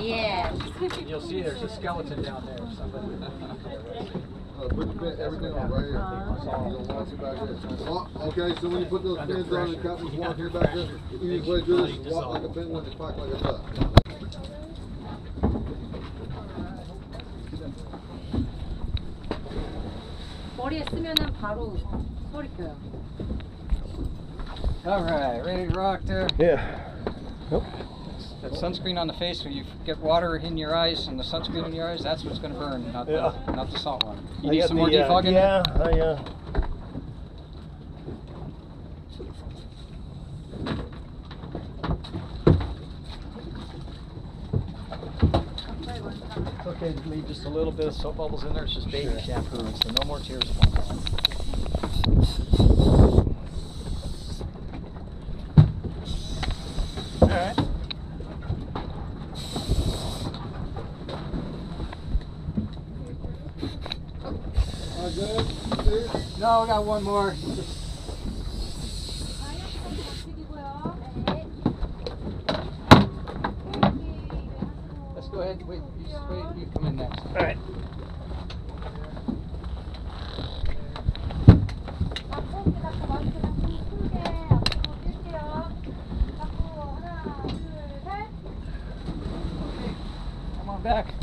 Yes. You'll see there's a skeleton down there. Somebody. Uh, put the pin, everything on right here. You don't want it back there. Walk- Okay, so when you put those pins on and captain's walk here back there, the easiest way to do this is walk like a penguin and quack like a duck. 머리에 쓰면은 바로 소리 켜요. All right, ready to rock there. Yeah. Nope. That sunscreen on the face, when you get water in your eyes and the sunscreen in your eyes, that's what's going to burn, not the, Yeah. not the salt one. You I need got some more the, uh, defog in Yeah. I, uh, It's okay to leave just a little bit of soap bubbles in there. It's just baby shampoo, so no more tears falling. All right. All good? I got one more. Let's go ahead. Wait, you just wait. You come in next. all right. Come on back.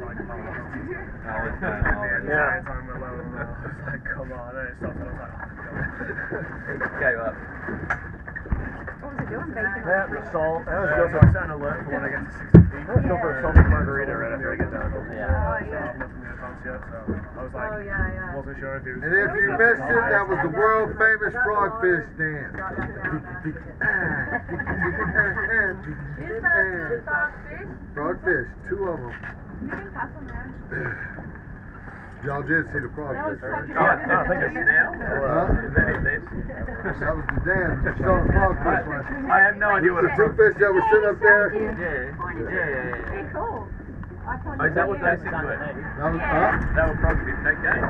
I was like, oh, Yeah. yeah. time I let him know. I was like, come on, and it stopped, and I was like, oh, Gave up. What was it doing? Bacon? That was salt. That was good so I'm setting alert for when I get to 60 feet. Let's go for a salty margarita right after I get down. Oh, Yeah. So yeah. Yet, so I was like, Oh, yeah, yeah. wasn't sure if was. And if you missed it, that was the world famous frogfish dance. Is that frogfish? Frogfish, two of them. Y'all did see the oh, that was the You saw the frogfish one. I have no idea what it was. The bluefish that was sitting up there. Yeah, yeah, yeah. yeah, yeah. Hey, cool. Oh, is that what they said? That was, huh? That was probably that game.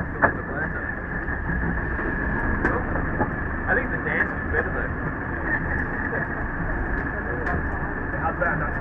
Oh. I think the dance was better though. How bad? that's.